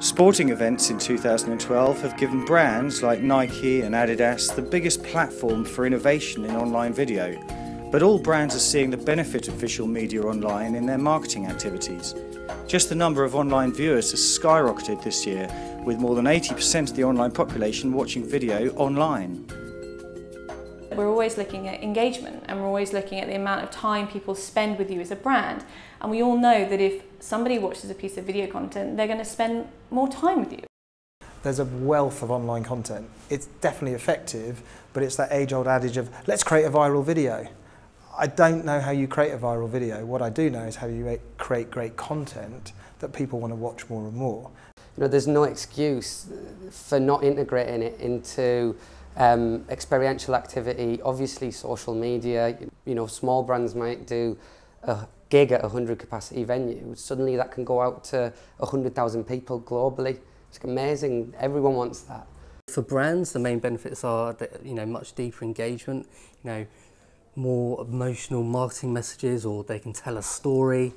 Sporting events in 2012 have given brands like Nike and Adidas the biggest platform for innovation in online video. But all brands are seeing the benefit of visual media online in their marketing activities. Just the number of online viewers has skyrocketed this year, with more than 80% of the online population watching video online. We're always looking at engagement and we're always looking at the amount of time people spend with you as a brand. And we all know that if somebody watches a piece of video content, they're going to spend more time with you. There's a wealth of online content. It's definitely effective, but it's that age-old adage of, let's create a viral video. I don't know how you create a viral video. What I do know is how you create great content that people want to watch more and more. You know, there's no excuse for not integrating it into um, experiential activity, obviously social media, you know, small brands might do a gig at a 100 capacity venue, suddenly that can go out to 100,000 people globally. It's amazing. Everyone wants that. For brands, the main benefits are that, you know, much deeper engagement, you know, more emotional marketing messages or they can tell a story.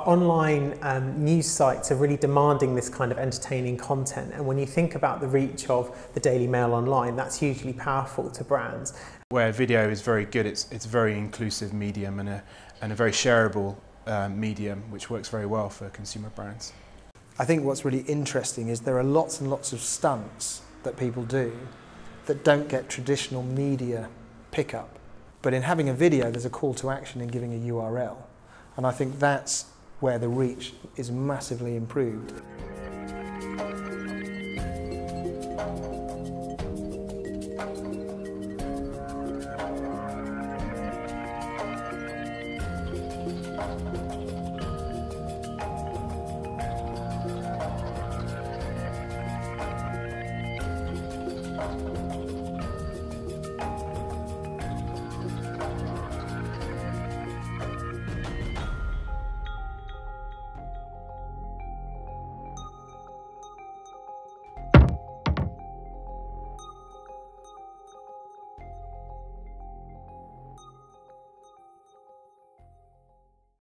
Online um, news sites are really demanding this kind of entertaining content and when you think about the reach of the Daily Mail online that's hugely powerful to brands. Where video is very good, it's, it's a very inclusive medium and a, and a very shareable um, medium which works very well for consumer brands. I think what's really interesting is there are lots and lots of stunts that people do that don't get traditional media pickup. But in having a video, there's a call to action in giving a URL. And I think that's where the reach is massively improved.